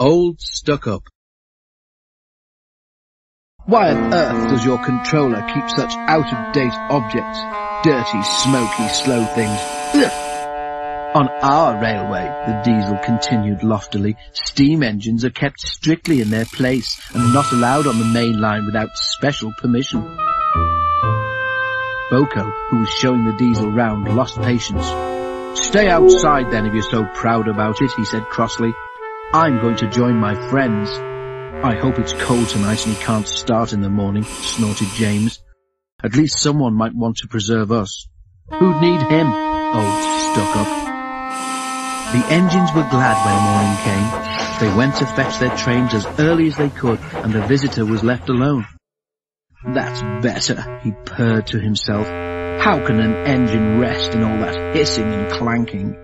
Old Stuck-Up Why on earth does your controller keep such out-of-date objects? Dirty, smoky, slow things. Ugh! On our railway, the diesel continued loftily, steam engines are kept strictly in their place and not allowed on the main line without special permission. BoCo, who was showing the diesel round, lost patience. Stay outside then if you're so proud about it, he said crossly. I'm going to join my friends. I hope it's cold tonight and he can't start in the morning, snorted James. At least someone might want to preserve us. Who'd need him, old stuck-up? The engines were glad when morning came. They went to fetch their trains as early as they could, and the visitor was left alone. That's better, he purred to himself. How can an engine rest in all that hissing and clanking?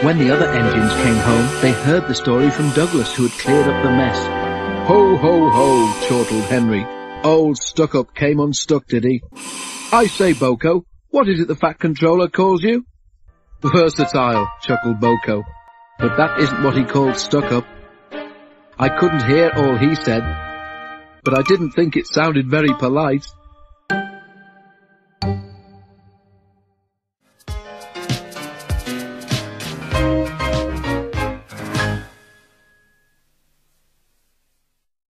When the other engines came home, they heard the story from Douglas, who had cleared up the mess. Ho, ho, ho, chortled Henry. Old stuck-up came unstuck, did he? I say, BoCo, what is it the Fat Controller calls you? Versatile, chuckled BoCo. But that isn't what he called stuck-up. I couldn't hear all he said, but I didn't think it sounded very polite.